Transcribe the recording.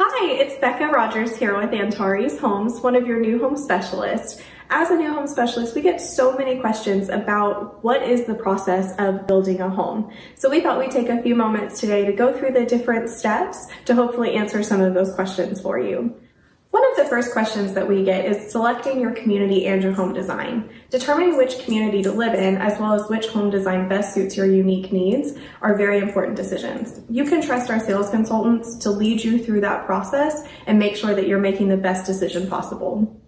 Hi, it's Becca Rogers here with Antares Homes, one of your new home specialists. As a new home specialist, we get so many questions about what is the process of building a home. So we thought we'd take a few moments today to go through the different steps to hopefully answer some of those questions for you. One of the first questions that we get is selecting your community and your home design. Determining which community to live in, as well as which home design best suits your unique needs, are very important decisions. You can trust our sales consultants to lead you through that process and make sure that you're making the best decision possible.